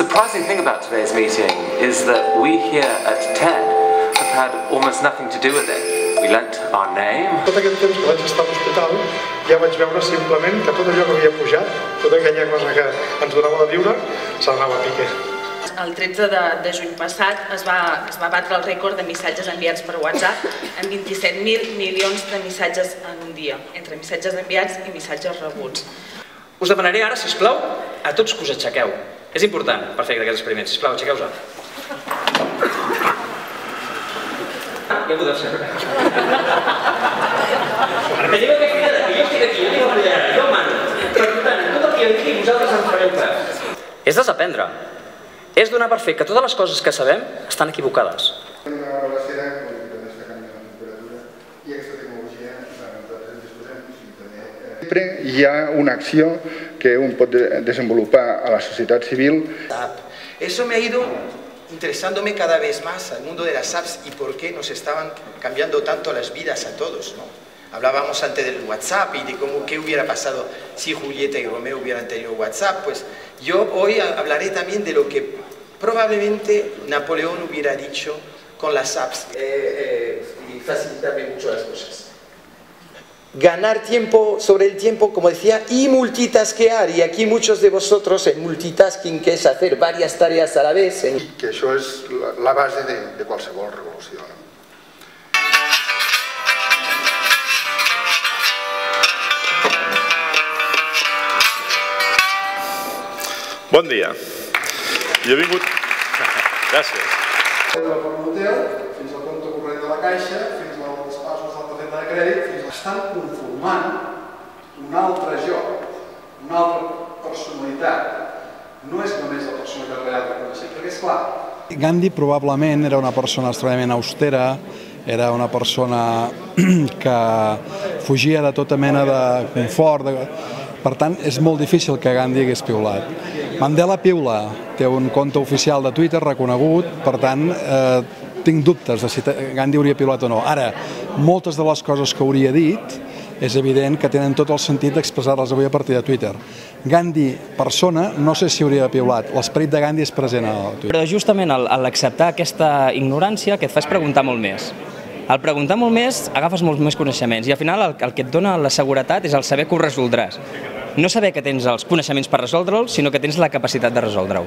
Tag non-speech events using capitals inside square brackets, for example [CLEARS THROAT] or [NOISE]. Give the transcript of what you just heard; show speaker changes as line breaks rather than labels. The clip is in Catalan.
surprising thing about today's meeting is that we here at TED have had almost nothing to do with it. We lent our name.
Tot aquest temps que vaig estar a l'hospital ja vaig veure simplement que tot allò que havia pujat, tota aquella cosa que ens donava de viure, se n'anava a pique.
El 13 de, de juny passat es va, es va batre el rècord de missatges enviats per WhatsApp amb 27.000 milions de missatges en un dia, entre missatges enviats i missatges rebuts.
Us demanaré ara, si us plau, a tots que us aixequeu. És important per fer aquests experiments. Sisplau, aixequeu-vos. Ja podeu seure. Ara que que d'aquí, jo estic aquí, jo tinc la primera, jo mano. Per tant, tot el que jo digui, vosaltres en fareu cas. És desaprendre. És donar per fet que totes les coses que sabem estan equivocades.
Una amb també està canviant la temperatura i sempre hi ha una acció que un pot de- desenvolupar a la societat civil
Eso me ha ido interesándome cada vez más al mundo de las apps y por qué nos estaban cambiando tanto las vidas a todos. ¿no? Hablábamos antes del WhatsApp y de cómo qué hubiera pasado si Julieta y Romeo hubieran tenido WhatsApp. Pues yo hoy ha- hablaré también de lo que probablemente Napoleón hubiera dicho con las apps eh, eh, y facilitarme mucho las cosas. Ganar tiempo sobre el tiempo, como decía, y multitasquear. Y aquí muchos de vosotros en multitasking, que es hacer varias tareas a la vez, en
que això és la, la base de, de qualsevol revolució. No?
Bon dia. Jo he vingut... Gràcies.
Des del Formotel fins al compte corrent de la Caixa, fins als passos de crèdit, fins estan conformant un altre joc, una altra personalitat. No és només la personalitat real que coneixem, perquè és clar,
Gandhi probablement era una persona extremadament austera, era una persona [CLEARS THROAT] que fugia de tota mena de confort, de... per tant és molt difícil que Gandhi hagués piulat. Mandela piula, té un compte oficial de Twitter reconegut, per tant eh, tinc dubtes de si Gandhi hauria piulat o no. Ara, moltes de les coses que hauria dit és evident que tenen tot el sentit d'expressar-les avui a partir de Twitter. Gandhi, persona, no sé si hauria piulat. L'esperit de Gandhi és present a Twitter.
Però justament el- el acceptar aquesta ignorància que et fa és preguntar molt més. Al preguntar molt més agafes molts més coneixements i al final el, el que et dona la seguretat és el saber que ho resoldràs. No saber que tens els coneixements per resoldre'l, sinó que tens la capacitat de resoldre-ho.